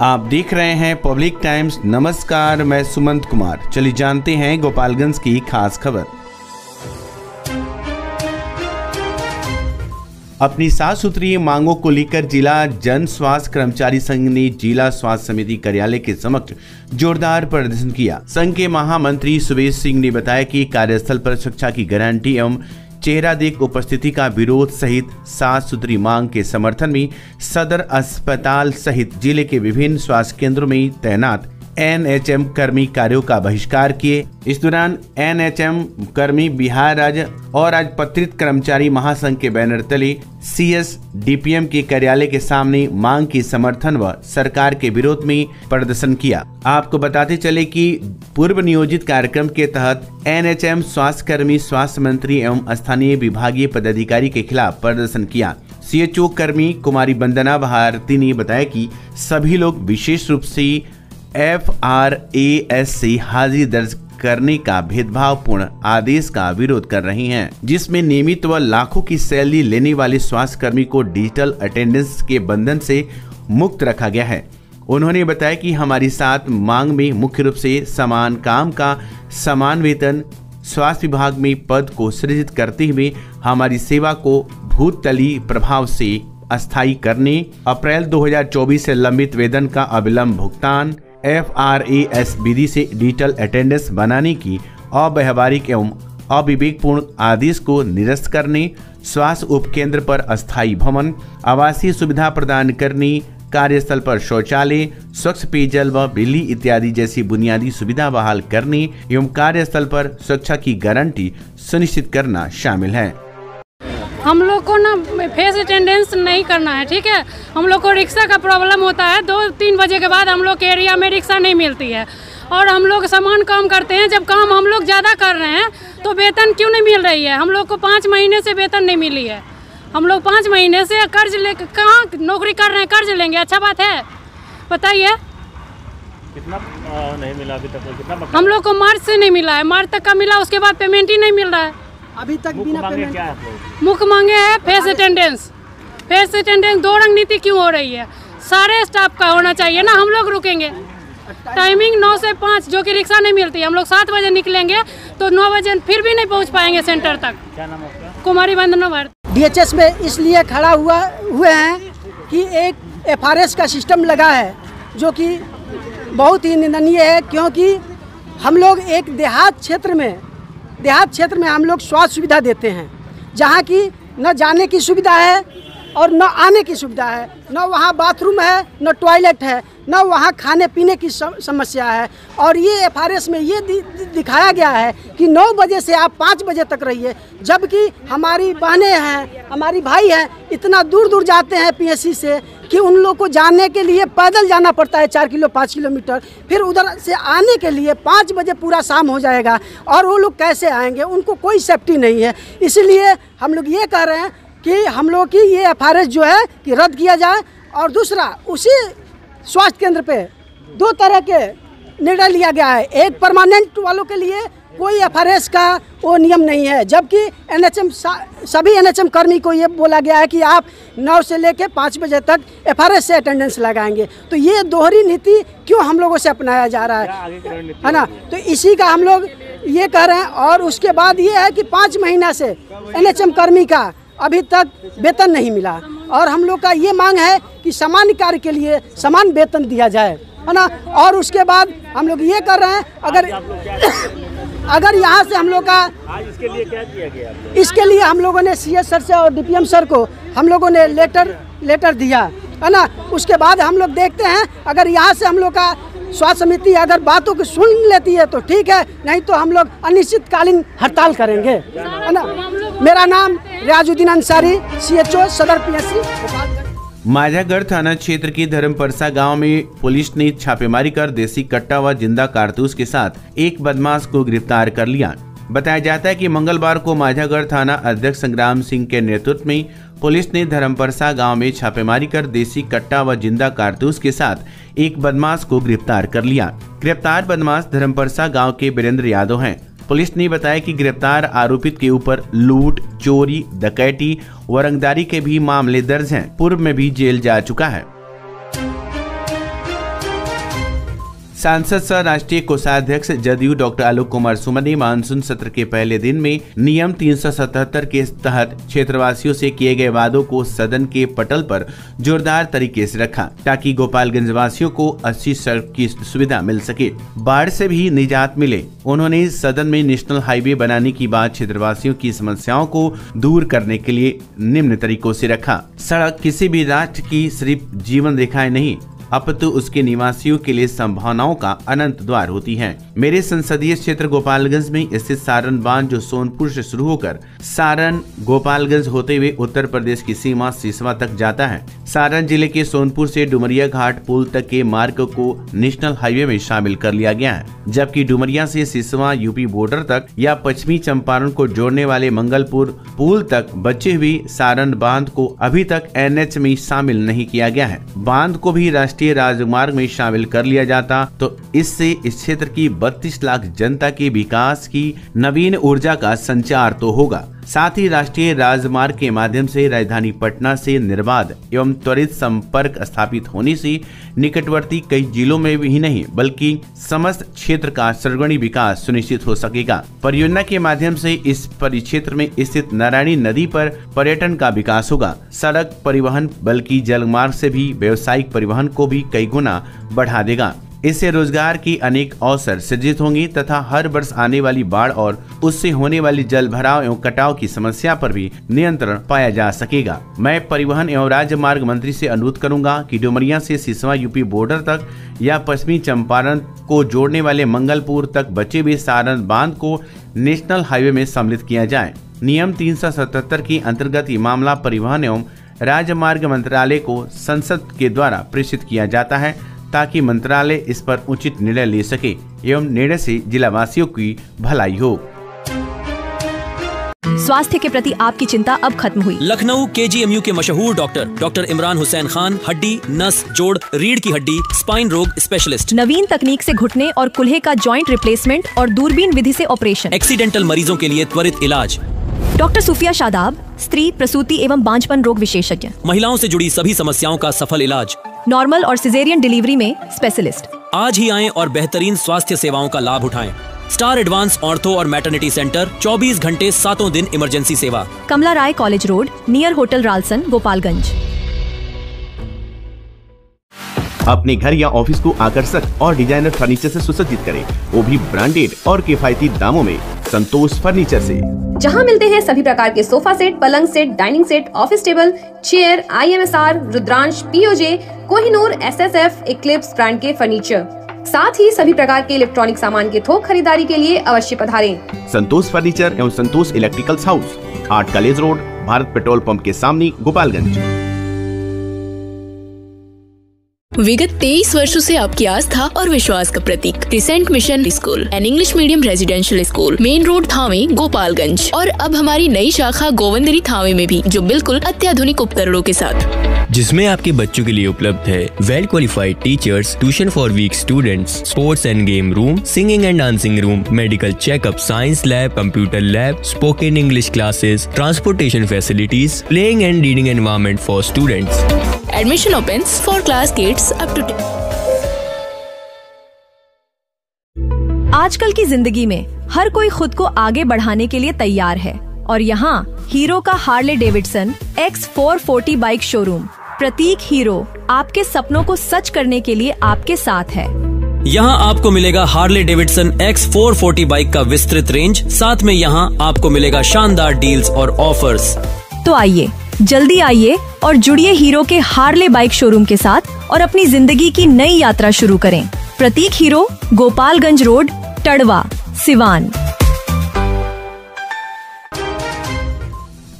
आप देख रहे हैं पब्लिक टाइम्स। नमस्कार, मैं सुमंत कुमार। चलिए जानते हैं गोपालगंज की खास खबर। अपनी साफ़ सुथरी मांगों को लेकर जिला जन स्वास्थ्य कर्मचारी संघ ने जिला स्वास्थ्य समिति कार्यालय के समक्ष जोरदार प्रदर्शन किया। संघ के महामंत्री सुबेश सिंह ने बताया कि कार्यस्थल पर सुरक्षा की गारंटी एवं चेहरा देख उपस्थिति का विरोध सहित सात सूत्री मांग के समर्थन में सदर अस्पताल सहित ज़िले के विभिन्न स्वास्थ्य केंद्रों में तैनात एनएचएम कर्मी कार्यों का बहिष्कार किए। इस दौरान एनएचएम कर्मी बिहार राज्य और राजपत्रित कर्मचारी महासंघ के बैनर तले सीएस डीपीएम के कार्यालय के सामने मांग की समर्थन व सरकार के विरोध में प्रदर्शन किया। आपको बताते चले कि पूर्व नियोजित कार्यक्रम के तहत एनएचएम स्वास्थ्य कर्मी स्वास्थ्य मंत्री एवं स्थानीय विभागीय पदाधिकारी के खिलाफ प्रदर्शन किया। सीएचओ कर्मी कुमारी वंदना भारती ने बताया कि सभी लोग विशेष रूप से एफ़ आर ए एस से हाजिरी दर्ज करने का भेदभावपूर्ण आदेश का विरोध कर रही हैं, जिसमें नियमित व लाखों की सैलरी लेने वाले स्वास्थ्य कर्मी को डिजिटल अटेंडेंस के बंधन से मुक्त रखा गया है। उन्होंने बताया कि हमारी सात मांग में मुख्य रूप से समान काम का समान वेतन स्वास्थ्य विभाग में पद को सृजित करते हुए हमारी सेवा को भूतली प्रभाव से अस्थायी करने अप्रैल 2024 से लंबित वेतन का अविलंब भुगतान एफ़ आर ए एस विधि से डिजिटल अटेंडेंस बनाने की अव्यवहारिक एवं अविवेकपूर्ण आदेश को निरस्त करने, स्वास्थ्य उपकेंद्र पर अस्थायी भवन, आवासीय सुविधा प्रदान करने, कार्यस्थल पर शौचालय, स्वच्छ पेयजल व बिजली इत्यादि जैसी बुनियादी सुविधा बहाल करने एवं कार्यस्थल पर सुरक्षा की गारंटी सुनिश्चित करना शामिल है। हम लोग को ना फेस अटेंडेंस नहीं करना है ठीक है? हम लोग को रिक्शा का प्रॉब्लम होता है दो तीन बजे के बाद हम लोग के एरिया में रिक्शा नहीं मिलती है। और हम लोग समान काम करते हैं जब काम हम लोग ज़्यादा कर रहे हैं तो वेतन क्यों नहीं मिल रही है? हम लोग को पाँच महीने से वेतन नहीं मिली है। हम लोग पाँच महीने से कर्ज ले कहाँ नौकरी कर रहे हैं कर्ज लेंगे अच्छा बात है? बताइए। कितना नहीं मिला अभी तक? कितना हम लोग को मार्च से नहीं मिला है मार्च तक का मिला उसके बाद पेमेंट ही नहीं मिल रहा है। अभी तक बिना पेमेंट है? मुख्य मांगे है फेस अटेंडेंस फेस अटेंडेंस दो रंग नीति क्यों हो रही है? सारे स्टाफ का होना चाहिए ना हम लोग रुकेंगे। टाइमिंग नौ से पाँच जो कि रिक्शा नहीं मिलती हम लोग सात बजे निकलेंगे तो नौ बजे फिर भी नहीं पहुँच पाएँगे सेंटर तक। क्या नाम आपका? कुमारी वंदना भारती। डीएचएस में इसलिए खड़ा हुआ हुए हैं कि एक एफआरएस का सिस्टम लगा है जो कि बहुत ही निंदनीय है क्योंकि हम लोग एक देहात क्षेत्र में देहात क्षेत्र में हम लोग स्वास्थ्य सुविधा देते हैं। जहाँ की न जाने की सुविधा है और न आने की सुविधा है, न वहाँ बाथरूम है, न टॉयलेट है, न वहाँ खाने पीने की समस्या है। और ये एफआरएस में ये दिखाया गया है कि 9 बजे से आप 5 बजे तक रहिए, जबकि हमारी बहनें हैं, हमारी भाई हैं, इतना दूर दूर जाते हैं पीएससी से कि उन लोग को जाने के लिए पैदल जाना पड़ता है चार किलो, पाँच किलोमीटर। फिर उधर से आने के लिए पाँच बजे पूरा शाम हो जाएगा। और वो लोग कैसे आएँगे? उनको कोई सेफ्टी नहीं है। इसलिए हम लोग ये कह रहे हैं कि हम लोग की ये एफआरएस जो है कि रद्द किया जाए और दूसरा उसी स्वास्थ्य केंद्र पे दो तरह के निर्णय लिया गया है। एक परमानेंट वालों के लिए कोई एफआरएस का वो नियम नहीं है जबकि एनएचएम सभी एनएचएम कर्मी को ये बोला गया है कि आप नौ से लेकर पाँच बजे तक एफआरएस से अटेंडेंस लगाएँगे। तो ये दोहरी नीति क्यों हम लोगों से अपनाया जा रहा है? है ना? तो इसी का हम लोग ये कह रहे हैं और उसके बाद ये है कि पाँच महीना से एनएचएम कर्मी का अभी तक वेतन नहीं मिला। और हम लोग का ये मांग है कि समान कार्य के लिए समान वेतन दिया जाए। है ना? और उसके बाद हम लोग ये कर रहे हैं अगर? अगर यहाँ से हम लोग का इसके लिए क्या किया गया इसके लिए हम लोगों ने सीएस सर से और डीपीएम सर को हम लोगों ने लेटर लेटर दिया। है ना? उसके बाद हम लोग देखते हैं अगर यहाँ से हम लोग का स्वास्थ्य समिति अगर बातों को सुन लेती है तो ठीक है नहीं तो हम लोग अनिश्चितकालीन हड़ताल करेंगे। है ना? मेरा नाम Riyazuddin Ansari C H O सदर पी एस माझागढ़ थाना क्षेत्र के धर्मपरसा गाँव में पुलिस ने छापेमारी कर देसी कट्टा व ज़िंदा कारतूस के साथ एक बदमाश को गिरफ़्तार कर लिया। बताया जाता है कि मंगलवार को माझागढ़ थाना अध्यक्ष संग्राम सिंह के नेतृत्व में पुलिस ने धर्मपरसा गाँव में छापेमारी कर देसी कट्टा व ज़िंदा कारतूस के साथ एक बदमाश को गिरफ़्तार कर लिया। गिरफ़्तार बदमाश धर्मपरसा गाँव के वीरेंद्र यादव हैं। पुलिस ने बताया कि गिरफ़्तार आरोपित के ऊपर लूट, चोरी, डकैती व रंगदारी के भी मामले दर्ज हैं। पूर्व में भी जेल जा चुका है। सांसद सह राष्ट्रीय कोषाध्यक्ष जदयू डॉक्टर आलोक कुमार सुमन ने मानसून सत्र के पहले दिन में नियम 377 के तहत क्षेत्रवासियों से किए गए वादों को सदन के पटल पर जोरदार तरीके से रखा, ताकि गोपालगंज वासियों को अच्छी सड़क की सुविधा मिल सके। बाढ़ से भी निजात मिले। उन्होंने सदन में नेशनल हाईवे बनाने की बात क्षेत्रवासियों की समस्याओं को दूर करने के लिए निम्न तरीकों से रखा। सड़क किसी भी राष्ट्र की सिर्फ़ जीवन रेखाएँ नहीं अपितु उसके निवासियों के लिए संभावनाओं का अनंत द्वार होती है। मेरे संसदीय क्षेत्र गोपालगंज में स्थित सारण बाँध, जो सोनपुर से शुरू होकर सारण गोपालगंज होते हुए उत्तर प्रदेश की सीमा सिसवा तक जाता है। सारण ज़िले के सोनपुर से डुमरिया घाट पुल तक के मार्ग को नेशनल हाईवे में शामिल कर लिया गया है, जबकि डुमरिया से सिसवा यूपी बॉर्डर तक या पश्चिमी चंपारण को जोड़ने वाले मंगलपुर पुल तक बचे हुए सारण बाँध को अभी तक एनएच में शामिल नहीं किया गया है। बाँध को भी राष्ट्रीय राष्ट्रीय राजमार्ग में शामिल कर लिया जाता तो इससे इस क्षेत्र की 32 लाख जनता के विकास की नवीन ऊर्जा का संचार तो होगा। साथ ही राष्ट्रीय राजमार्ग के माध्यम से राजधानी पटना से निर्बाध एवं त्वरित संपर्क स्थापित होने से निकटवर्ती कई जिलों में भी नहीं, बल्कि समस्त क्षेत्र का सर्वगणी विकास सुनिश्चित हो सकेगा। परियोजना के माध्यम से इस परिक्षेत्र में स्थित नारायणी नदी पर पर्यटन का विकास होगा। सड़क परिवहन, बल्कि जल मार्ग से भी व्यवसायिक परिवहन को भी कई गुना बढ़ा देगा। इससे रोज़गार की अनेक अवसर सृजित होंगे तथा हर वर्ष आने वाली बाढ़ और उससे होने वाली जल भराव एवं कटाव की समस्या पर भी नियंत्रण पाया जा सकेगा। मैं परिवहन एवं राज्य मार्ग मंत्री से अनुरोध करूँगा कि डुमरिया से सिसवा यूपी बॉर्डर तक या पश्चिमी चंपारण को जोड़ने वाले मंगलपुर तक बचे हुए सारण बाँध को नेशनल हाईवे में सम्मिलित किया जाए। नियम तीन के अंतर्गत ये मामला परिवहन एवं राजमार्ग मंत्रालय को संसद के द्वारा प्रेषित किया जाता है। ताकि मंत्रालय इस पर उचित निर्णय ले सके एवं निर्णय से जिला वासियों की भलाई हो। स्वास्थ्य के प्रति आपकी चिंता अब खत्म हुई। लखनऊ के जी एम यू के मशहूर डॉक्टर डॉक्टर इमरान हुसैन खान हड्डी नस जोड़ रीढ़ की हड्डी स्पाइन रोग स्पेशलिस्ट। नवीन तकनीक से घुटने और कुल्हे का जॉइंट रिप्लेसमेंट और दूरबीन विधि से ऑपरेशन एक्सीडेंटल मरीजों के लिए त्वरित इलाज। डॉक्टर सुफिया शादाब स्त्री प्रसूति एवं बांझपन रोग विशेषज्ञ। महिलाओं से जुड़ी सभी समस्याओं का सफल इलाज। नॉर्मल और सिजेरियन डिलीवरी में स्पेशलिस्ट आज ही आए और बेहतरीन स्वास्थ्य सेवाओं का लाभ उठाएँ। स्टार एडवांस ऑर्थो और मैटरनिटी सेंटर 24 घंटे सातों दिन इमरजेंसी सेवा। Kamala Rai college road near hotel Ralson Gopalganj. अपने घर या ऑफ़िस को आकर्षक और डिज़ाइनर फर्नीचर से सुसज्जित करें। वो भी ब्रांडेड और किफायती दामों में संतोष फर्नीचर से। जहाँ मिलते हैं सभी प्रकार के सोफा सेट पलंग set dining set office table chair I M S R Rudransh POJ Kohinoor S S F eclipse brand के फर्नीचर। साथ ही सभी प्रकार के इलेक्ट्रॉनिक सामान के थोक खरीदारी के लिए अवश्य पधारें। संतोष फर्नीचर एवं Santosh electricals house art college road Bharat petrol pump के सामने गोपालगंज। विगत तेईस वर्षों से आपकी आस्था और विश्वास का प्रतीक। Crescent mission school and English medium residential school main road Thawe Gopalganj और अब हमारी नई शाखा गोवंदरी थावे में भी, जो बिल्कुल अत्याधुनिक उपकरणों के साथ। जिसमें आपके बच्चों के लिए उपलब्ध है well qualified teachers tuition for weak students sports and game room singing and dancing room medical checkup science lab computer lab spoken English classes transportation facilities playing and reading environment for students admission open for class gates up to आजकल की ज़िंदगी में हर कोई खुद को आगे बढ़ाने के लिए तैयार है। और यहाँ हीरो का Harley Davidson X four forty bike showroom Pratik Hero आपके सपनों को सच करने के लिए आपके साथ है। यहाँ आपको मिलेगा Harley Davidson X four forty bike का विस्तृत रेंज साथ में यहाँ आपको मिलेगा शानदार डील्स और ऑफर्स तो आइए जल्दी आइए और जुड़िए हीरो के हार्ले बाइक शोरूम के साथ और अपनी ज़िंदगी की नई यात्रा शुरू करें। प्रतीक हीरो, गोपालगंज रोड टड़वा सिवान।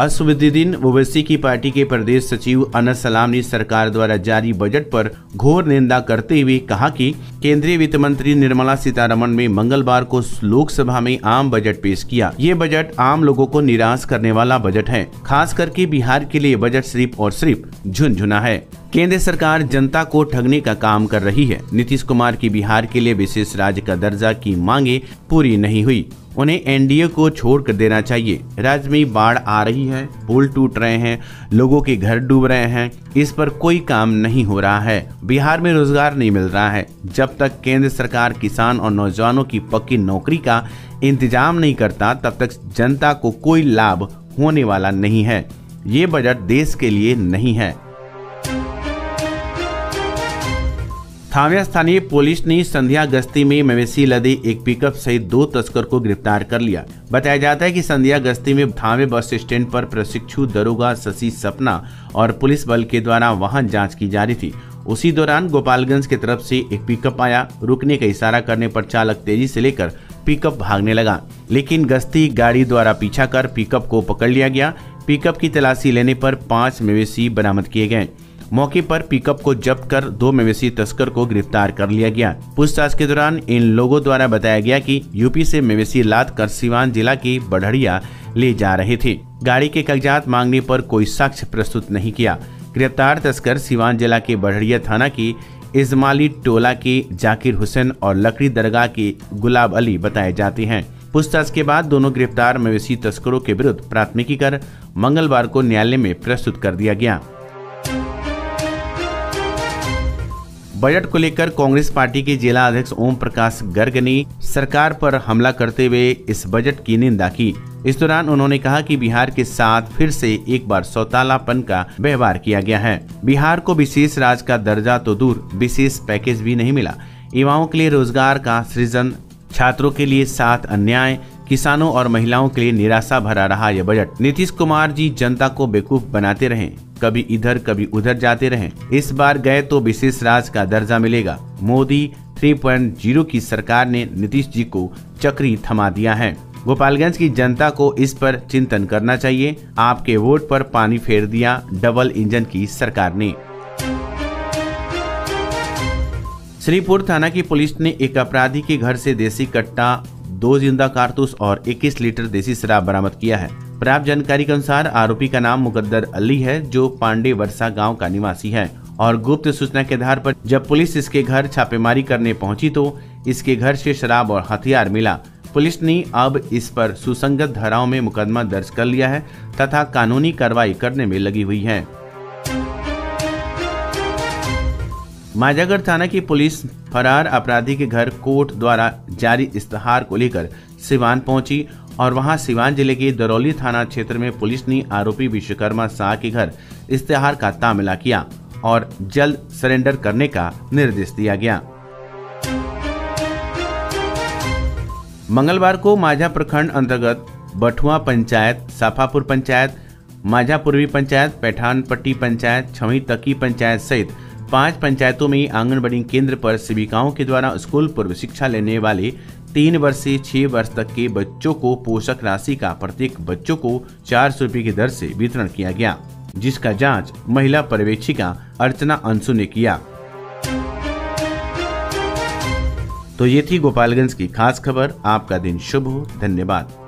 असुद्दीन ओवैसी की पार्टी के प्रदेश सचिव अनस सलाम ने सरकार द्वारा जारी बजट पर घोर निंदा करते हुए कहा कि केंद्रीय वित्त मंत्री निर्मला सीतारमण ने मंगलवार को लोकसभा में आम बजट पेश किया। ये बजट आम लोगों को निराश करने वाला बजट है। खास करके बिहार के लिए बजट सिर्फ़ और सिर्फ़ झुनझुना है। केंद्र सरकार जनता को ठगने का काम कर रही है। नीतीश कुमार की बिहार के लिए विशेष राज्य का दर्जा की मांगे पूरी नहीं हुई। उन्हें एनडीए को छोड़ कर देना चाहिए। राज्य में बाढ़ आ रही है, पुल टूट रहे हैं, लोगों के घर डूब रहे हैं, इस पर कोई काम नहीं हो रहा है। बिहार में रोज़गार नहीं मिल रहा है, जब तक केंद्र सरकार किसान और नौजवानों की पक्की नौकरी का इंतज़ाम नहीं करता, तब तक जनता को कोई लाभ होने वाला नहीं है। ये बजट देश के लिए नहीं है। थामिया स्थानीय पुलिस ने संध्या गश्ती में मवेशी लदे एक पिकअप सहित दो तस्कर को गिरफ़्तार कर लिया। बताया जाता है कि संध्या गश्ती में थामे बस स्टैंड पर प्रशिक्षु दरोगा शशि सपना और पुलिस बल के द्वारा वाहन जाँच की जा रही थी। उसी दौरान गोपालगंज की तरफ़ से एक पिकअप आया। रुकने का इशारा करने पर चालक तेज़ी से लेकर पिकअप भागने लगा। लेकिन गश्ती गाड़ी द्वारा पीछा कर पिकअप को पकड़ लिया गया। पिकअप की तलाशी लेने पर पाँच मवेशी बरामद किए गए। मौके पर पिकअप को जब्त कर दो मवेशी तस्कर को गिरफ़्तार कर लिया गया। पूछताछ के दौरान इन लोगों द्वारा बताया गया कि यूपी से मवेशी लाद कर सिवान जिला की बढ़िया ले जा रहे थे। गाड़ी के कागजात मांगने पर कोई साक्ष्य प्रस्तुत नहीं किया। गिरफ़्तार तस्कर सिवान जिला के बढ़िया थाना की इजमाली टोला के जाकिर हुसैन और लकड़ी दरगाह के गुलाब अली बताए जाते हैं। पूछताछ के बाद दोनों गिरफ़्तार मवेशी तस्करों के विरुद्ध प्राथमिकी कर मंगलवार को न्यायालय में प्रस्तुत कर दिया गया। बजट को लेकर कांग्रेस पार्टी के जिला अध्यक्ष ओम प्रकाश गर्ग ने सरकार पर हमला करते हुए इस बजट की निंदा की। इस दौरान उन्होंने कहा कि बिहार के साथ फिर से एक बार सौतालापन का व्यवहार किया गया है। बिहार को विशेष राज्य का दर्जा तो दूर, विशेष पैकेज भी नहीं मिला। युवाओं के लिए रोज़गार का सृजन, छात्रों के लिए साथ अन्याय किसानों और महिलाओं के लिए निराशा भरा रहा यह बजट। नीतीश कुमार जी जनता को बेवकूफ़ बनाते रहे, कभी इधर, कभी उधर जाते रहे। इस बार गए तो विशेष राज का दर्जा मिलेगा। मोदी 3.0 की सरकार ने नीतीश जी को चक्री थमा दिया है। गोपालगंज की जनता को इस पर चिंतन करना चाहिए। आपके वोट पर पानी फेर दिया डबल इंजन की सरकार ने। श्रीपुर थाना की पुलिस ने एक अपराधी के घर से देसी कट्टा दो ज़िंदा कारतूस और 21 लीटर देसी शराब बरामद किया है। प्राप्त जानकारी के अनुसार आरोपी का नाम मुकद्दर अली है, जो पांडे वर्षा गाँव का निवासी है। और गुप्त सूचना के आधार पर जब पुलिस इसके घर छापेमारी करने पहुँची तो इसके घर से शराब और हथियार मिला। पुलिस ने अब इस पर सुसंगत धाराओं में मुकदमा दर्ज कर लिया है तथा कानूनी कार्रवाई करने में लगी हुई है। माजागढ़ थाना की पुलिस फरार अपराधी के घर कोर्ट द्वारा जारी इश्तहार को लेकर सिवान पहुँची और वहाँ सिवान ज़िले के दरौली थाना क्षेत्र में पुलिस ने आरोपी विश्वकर्मा शाह के घर इश्तेहार का तामिला किया और जल्द सरेंडर करने का निर्देश दिया गया। मंगलवार को माझा प्रखंड अंतर्गत बठुआ पंचायत, साफापुर पंचायत, माझा पूर्वी पंचायत पैठानपट्टी पंचायत, छवी तकी पंचायत सहित पाँच पंचायतों में आंगनबाड़ी केंद्र पर सेविकाओं के द्वारा स्कूल पूर्व शिक्षा लेने वाले तीन वर्ष से छह वर्ष तक के बच्चों को पोषक राशि का प्रत्येक बच्चों को चार सौ रूपए की दर से वितरण किया गया, जिसका जाँच महिला पर्यवेक्षिका अर्चना अंशु ने किया। तो ये थी गोपालगंज की खास खबर। आपका दिन शुभ हो। धन्यवाद।